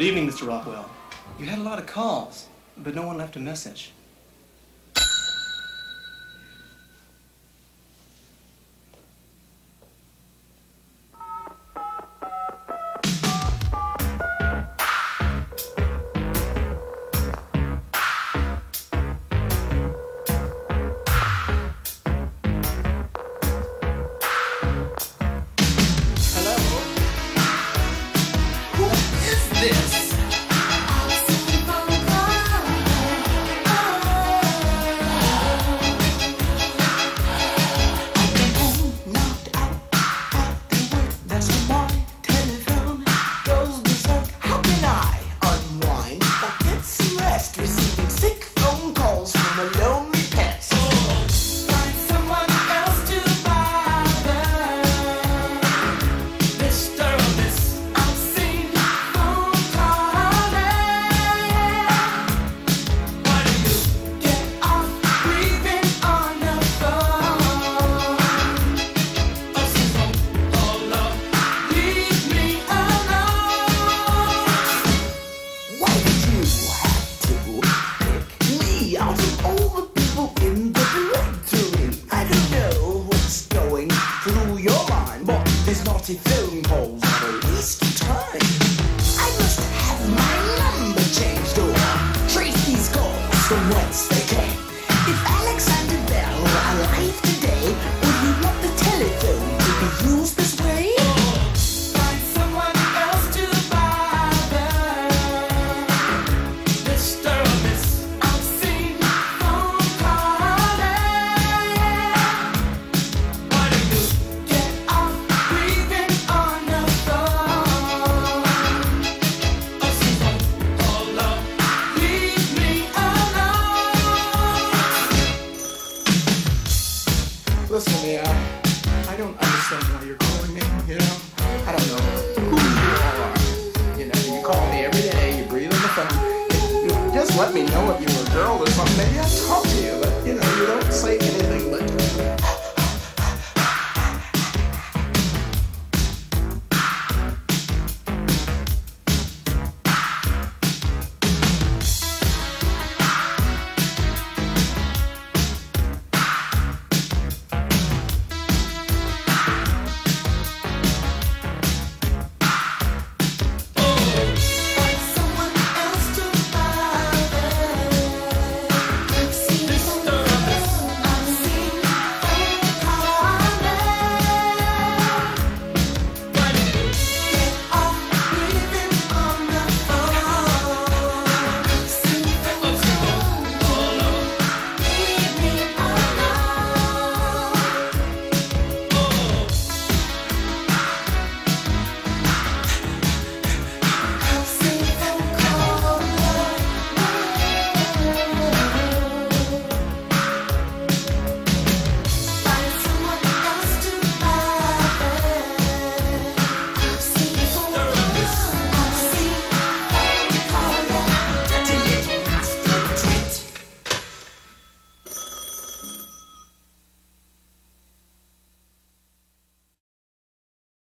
Good evening, Mr. Rockwell. You had a lot of calls, but no one left a message. this. time, but there's not a film calls for a waste time. I must have my number changed or trace these calls from Wednesday. listen to me, I, I don't understand why you're calling me, you know? I don't know who you are. You know, you call me every day, you breathe on the phone. You, just let me know if you're a girl or something. Maybe I'll talk to you, but, you know, you don't say